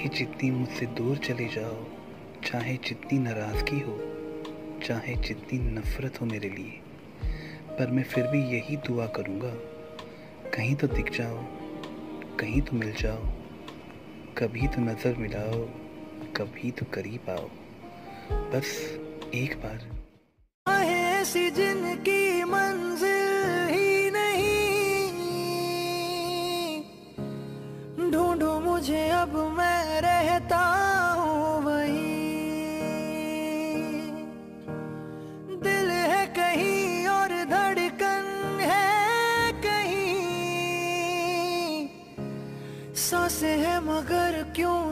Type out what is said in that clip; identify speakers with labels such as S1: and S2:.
S1: चाहे जितनी मुझसे दूर चले जाओ, चाहे जितनी नाराज़गी हो, चाहे जितनी नफ़रत हो मेरे लिए, पर मैं फिर भी यही दुआ करूँगा, कहीं तो दिख जाओ, कहीं तो मिल जाओ, कभी तो नज़र मिलाओ, कभी तो करीब आओ। बस एक बार।
S2: जिनकी मुझे अब मैं रहता हूँ वही। दिल है कहीं और धड़कन है कहीं। साँसें है मगर क्यों